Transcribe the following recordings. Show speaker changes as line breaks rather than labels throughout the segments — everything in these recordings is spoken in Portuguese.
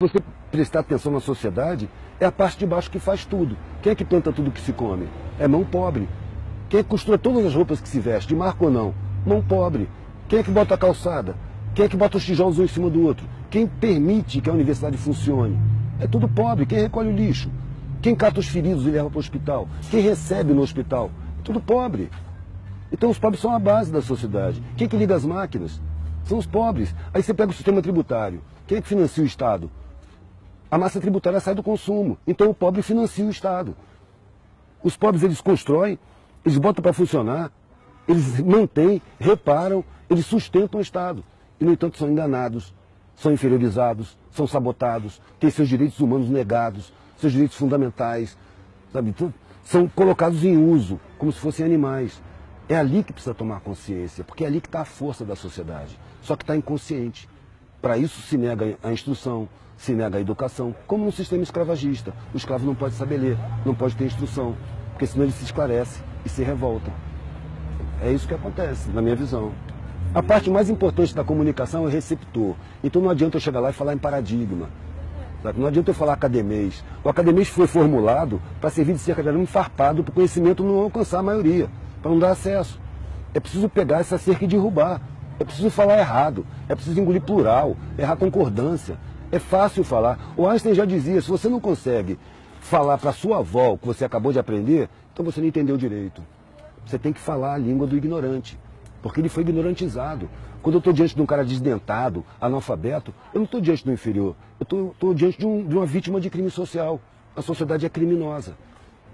você prestar atenção na sociedade, é a parte de baixo que faz tudo. Quem é que planta tudo que se come? É mão pobre. Quem é que costura todas as roupas que se veste, de marca ou não? Mão pobre. Quem é que bota a calçada? Quem é que bota os tijolos um em cima do outro? Quem permite que a universidade funcione? É tudo pobre. Quem recolhe o lixo? Quem cata os feridos e leva para o hospital? Quem recebe no hospital? É tudo pobre. Então os pobres são a base da sociedade. Quem é que liga as máquinas? São os pobres. Aí você pega o sistema tributário. Quem é que financia o Estado? A massa tributária sai do consumo. Então o pobre financia o Estado. Os pobres eles constroem, eles botam para funcionar, eles mantêm, reparam, eles sustentam o Estado. E, no entanto, são enganados, são inferiorizados, são sabotados, têm seus direitos humanos negados, seus direitos fundamentais, sabe? Então, são colocados em uso, como se fossem animais. É ali que precisa tomar consciência, porque é ali que está a força da sociedade. Só que está inconsciente. Para isso se nega a instrução, se nega a educação, como no sistema escravagista. O escravo não pode saber ler, não pode ter instrução, porque senão ele se esclarece e se revolta. É isso que acontece, na minha visão. A parte mais importante da comunicação é o receptor. Então não adianta eu chegar lá e falar em paradigma. Sabe? Não adianta eu falar academês. O academês foi formulado para servir de cerca de arame farpado para o conhecimento não alcançar a maioria, para não dar acesso. É preciso pegar essa cerca e derrubar. É preciso falar errado, é preciso engolir plural, errar concordância. É fácil falar. O Einstein já dizia, se você não consegue falar para sua avó o que você acabou de aprender, então você não entendeu direito. Você tem que falar a língua do ignorante, porque ele foi ignorantizado. Quando eu estou diante de um cara desdentado, analfabeto, eu não estou diante do inferior, eu estou diante de, um, de uma vítima de crime social. A sociedade é criminosa.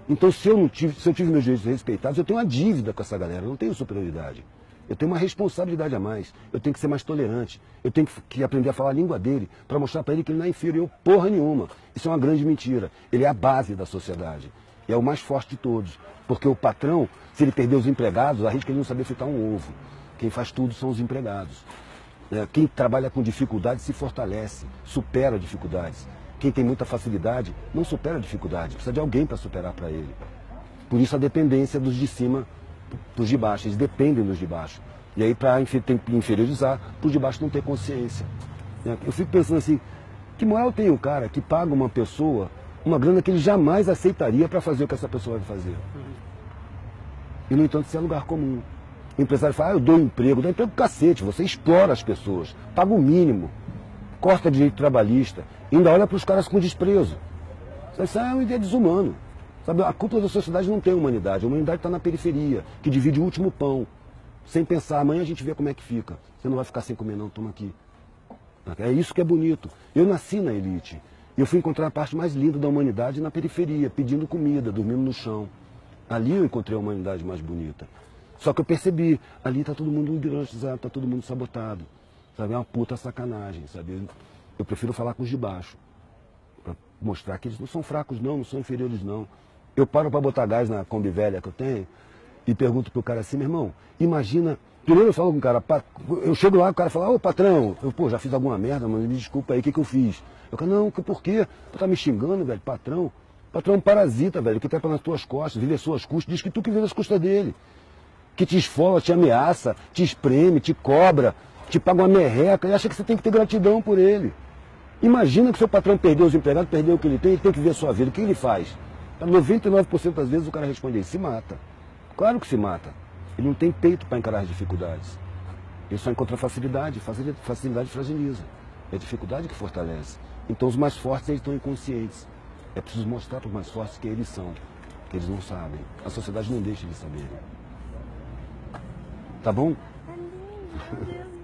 Então, se eu, não tive, se eu tive meus direitos respeitados, eu tenho uma dívida com essa galera, eu não tenho superioridade. Eu tenho uma responsabilidade a mais. Eu tenho que ser mais tolerante. Eu tenho que, aprender a falar a língua dele para mostrar para ele que ele não é inferior porra nenhuma. Isso é uma grande mentira. Ele é a base da sociedade. E é o mais forte de todos. Porque o patrão, se ele perder os empregados, arrisca ele não saber fritar um ovo. Quem faz tudo são os empregados. É, quem trabalha com dificuldade se fortalece, supera dificuldades. Quem tem muita facilidade não supera dificuldade, precisa de alguém para superar para ele. Por isso a dependência dos de cima para os de baixo, eles dependem dos de baixo. E aí, para inferiorizar, para os de baixo não ter consciência. Né? Eu fico pensando assim, que moral tem o cara que paga uma pessoa uma grana que ele jamais aceitaria para fazer o que essa pessoa vai fazer? E, no entanto, isso é lugar comum. O empresário fala, ah, eu dou emprego, dá emprego cacete, você explora as pessoas, paga o mínimo, corta direito trabalhista, ainda olha para os caras com desprezo. Isso é uma ideia desumano. Sabe, a culpa da sociedade não tem humanidade. A humanidade está na periferia, que divide o último pão. Sem pensar, amanhã a gente vê como é que fica. Você não vai ficar sem comer, não, toma aqui. É isso que é bonito. Eu nasci na elite. Eu fui encontrar a parte mais linda da humanidade na periferia, pedindo comida, dormindo no chão. Ali eu encontrei a humanidade mais bonita. Só que eu percebi, ali está todo mundo ignorantizado, está todo mundo sabotado. Sabe? É uma puta sacanagem, sabe? Eu prefiro falar com os de baixo. Para mostrar que eles não são fracos, não, não são inferiores, não. Eu paro para botar gás na Kombi velha que eu tenho e pergunto pro cara assim, meu irmão, imagina. Primeiro eu falo com o cara, eu chego lá, o cara fala, ô patrão, eu, pô, já fiz alguma merda, mas me desculpa aí, o que, que eu fiz? Eu falo, não, por quê? Tu tá me xingando, velho, patrão. Patrão é um parasita, velho, que trepa nas tuas costas, vive as suas custas, diz que tu que vive as custas dele. Que te esfola, te ameaça, te espreme, te cobra, te paga uma merreca e acha que você tem que ter gratidão por ele. Imagina que seu patrão perdeu os empregados, perdeu o que ele tem, ele tem que ver a sua vida. O que ele faz? 99% das vezes o cara responde, ele se mata. Claro que se mata. Ele não tem peito para encarar as dificuldades. Ele só encontra facilidade, facilidade fragiliza. É a dificuldade que fortalece. Então os mais fortes eles estão inconscientes. É preciso mostrar para os mais fortes que eles são, que eles não sabem. A sociedade não deixa eles saberem. Tá bom?
Lindo, meu Deus.